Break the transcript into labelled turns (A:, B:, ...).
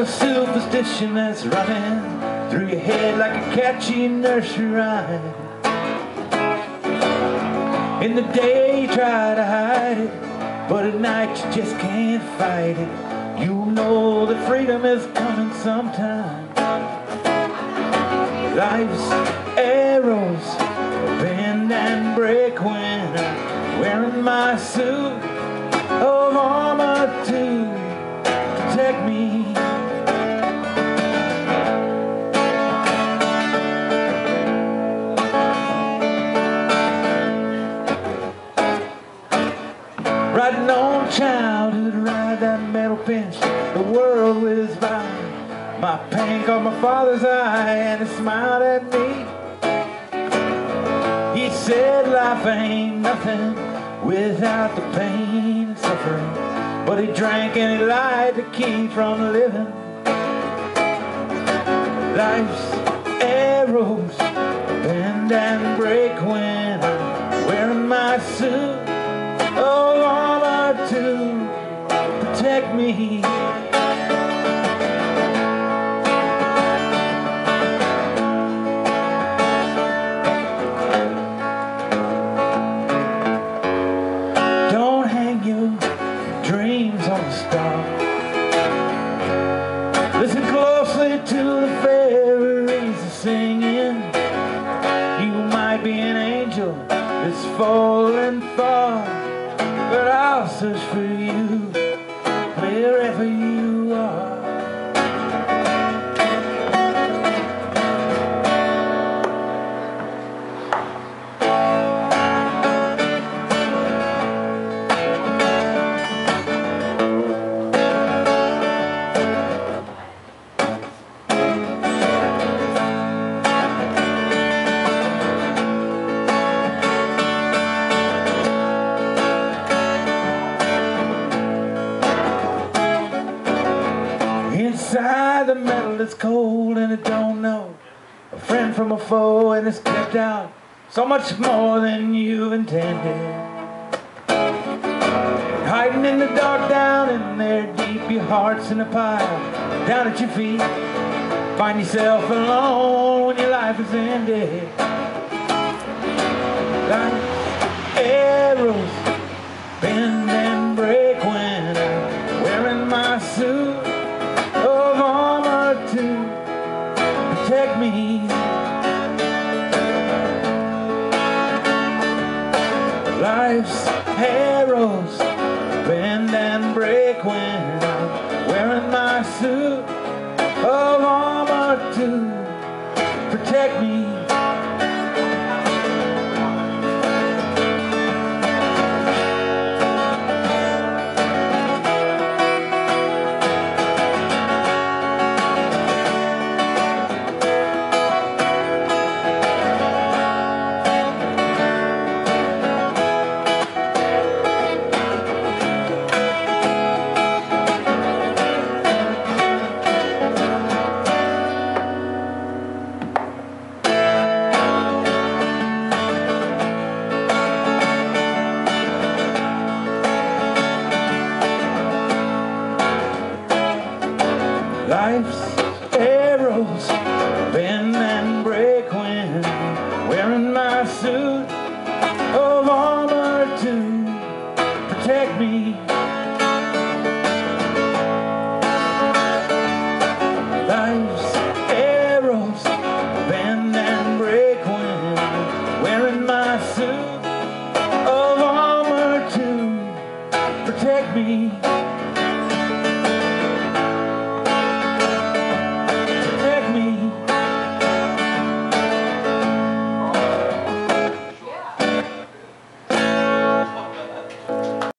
A: a superstition that's running through your head like a catchy nursery rhyme. In the day you try to hide it, but at night you just can't fight it. You know that freedom is coming sometime. Life's arrows bend and break when I'm wearing my suit of armor to protect me. My pain caught my father's eye and he smiled at me. He said life ain't nothing without the pain and suffering. But he drank and he lied to keep from living. Life's arrows bend and break when I'm wearing my suit oh, of armor to protect me. Listen closely to the fairies singing. You might be an angel that's falling far, but I'll search for you Inside the metal it's cold and it don't know. A friend from a foe and it's kept out. So much more than you intended. Hiding in the dark down in there deep Your heart's in a pile. Down at your feet. Find yourself alone when your life is ended. Like arrows Life's arrows bend and break when I'm wearing my suit of armor to protect me. Life's arrows bend and break when wearing my suit of armor to protect me. Life's arrows bend and break when wearing my suit of armor to protect me.